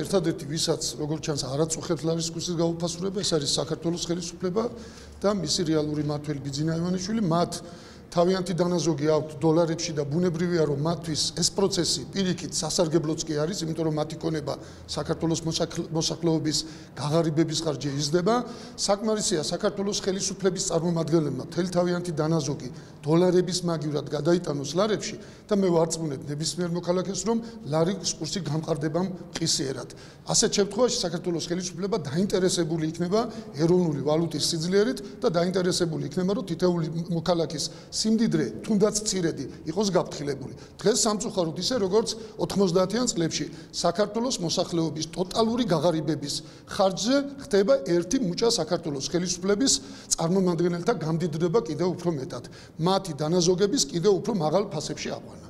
ერთადერთი ვისაც როგორც ჩანს არაწუხებს ლარისკუსის გაუფასურება ეს არის საქართველოს ხელისუფლება და მისი რეალური მართველი ბიძინა ივანიშვილი მათ თავიანთი დანაზოგი აქვთ დოლარებში და ბუნებრივია რომ მათთვის ეს პროცესი პირიქით სასარგებლოც კი არის, იმიტომ რომ მათი კონება საქართველოს მოსახლეობის გაღარიბების ხარჯზე იზრდება. საკმარისია საქართველოს ხელისუფლების წარმომადგენლებმა თელ თავიანთი დანაზოგი დოლარების მაგივრად გადაიტანოს ლარებში და მე ვარწმუნებ ნებისმიერ მოქალაქეს რომ ლარის კურსი გამყარდება მყისიერად. ასეთ შემთხვევაში საქართველოს ხელისუფლება დაინტერესებული იქნება ეროვნული ვალუტის სიძლიერით და დაინტერესებული იქნება რომ თითოეული მოქალაქის სიმდიდრე თუნდაც წირედი იყოს გაფრთხილებული. დღეს სამწუხაროდ ისე როგორც 90-იან წლებში საქართველოს მოსახლეობის ტოტალური გაღარიბების ხარჯზე ხდება ერთი მუჭა საქართველოს ხელისუფლების წარმომადგენელთა გამდიდრება კიდევ უფრო მეტად. მათი დანაზოგების კიდევ უფრო მაღალ ფასებში აყვანა.